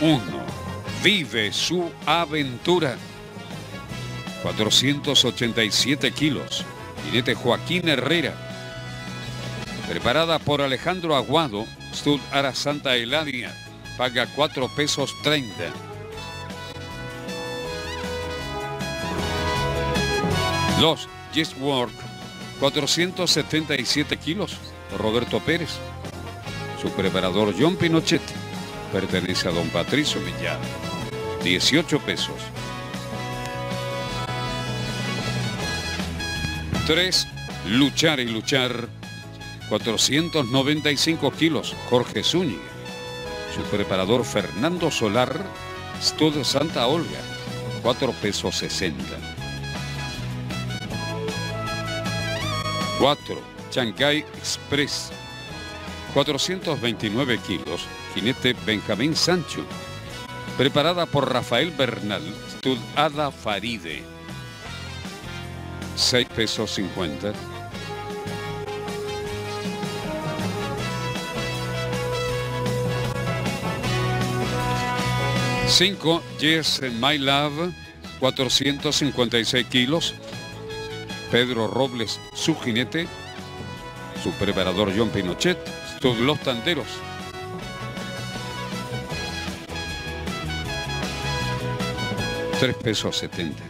1. Vive su aventura. 487 kilos. Jinete Joaquín Herrera. Preparada por Alejandro Aguado, Stud Ara Santa Eladia. Paga 4 pesos 30. Los Yes Work, 477 kilos. Roberto Pérez. Su preparador John Pinochet. Pertenece a don Patricio Villar. 18 pesos. 3. Luchar y luchar. 495 kilos. Jorge Zúñiga. Su preparador Fernando Solar. Stud Santa Olga. 4 pesos 60. 4. Chancay Express. 429 kilos. Jinete Benjamín Sancho. Preparada por Rafael Bernal. Stud Ada Faride. 6 pesos 50. Cinco, Yes My Love, 456 kilos. Pedro Robles, su jinete. Su preparador John Pinochet. Los tanderos. Tres pesos 70.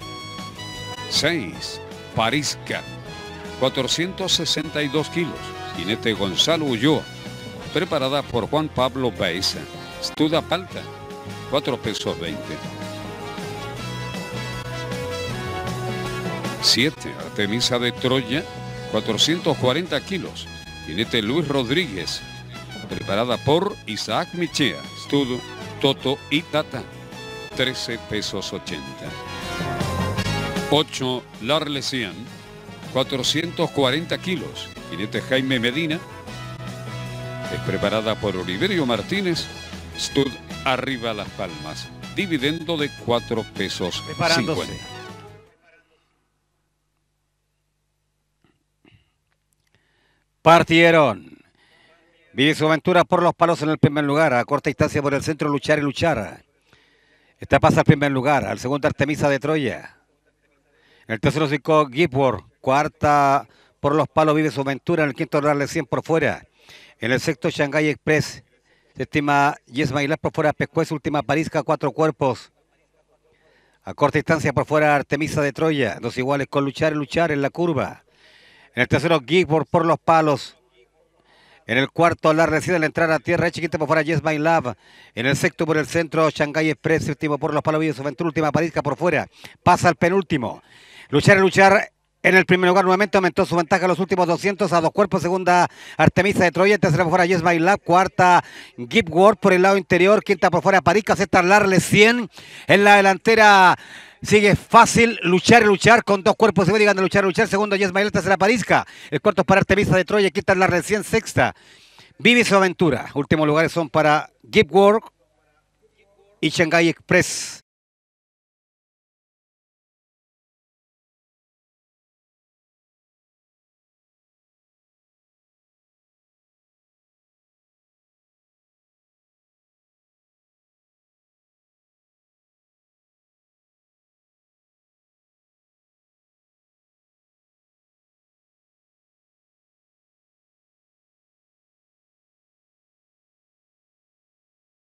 6. Parisca. 462 kilos. Jinete Gonzalo Ulloa. Preparada por Juan Pablo Baeza. Estuda Palta. 4 pesos 20. 7. Artemisa de Troya. 440 kilos. Jinete Luis Rodríguez. Preparada por Isaac Michea. Estudo Toto y Tata. 13 pesos 80. 8. Larlesian, 440 kilos. Jinete Jaime Medina. Es preparada por Oliverio Martínez. Stud arriba Las Palmas. Dividendo de 4 pesos Preparándose. 50. Partieron. Vive su aventura por los palos en el primer lugar. A corta distancia por el centro, luchar y luchar. Esta pasa al primer lugar. Al segundo, Artemisa de Troya. En el tercero, cinco, Gipworth. Cuarta, por los palos, vive su aventura. En el quinto, darle 100 por fuera. En el sexto, Shanghai Express. Séptima, Yes Mailas por fuera, Pescuez. Última, Parisca, cuatro cuerpos. A corta distancia por fuera, Artemisa de Troya. Dos iguales con luchar y luchar en la curva. En el tercero, Gipworth por los palos. En el cuarto, la reside al entrar a tierra, chiquita por fuera, Yes My Love. En el sexto, por el centro, Shanghai Express, séptimo por los palos, vive su aventura, última Parisca por fuera. Pasa al penúltimo. Luchar y luchar en el primer lugar nuevamente aumentó su ventaja a los últimos 200 a dos cuerpos. Segunda, Artemisa de Troya. Tercera por fuera, Yes My Love. Cuarta, Gipworth por el lado interior. Quinta por fuera, Parisca. Sexta, Larle 100. En la delantera sigue fácil luchar y luchar con dos cuerpos. Se digan de luchar luchar. Segundo, Yes My Love. Tercera, Parisca. El cuarto para Artemisa de Troya. Quinta, Larle 100. Sexta, Vive su aventura. Últimos lugares son para Gipworth y Shanghai Express.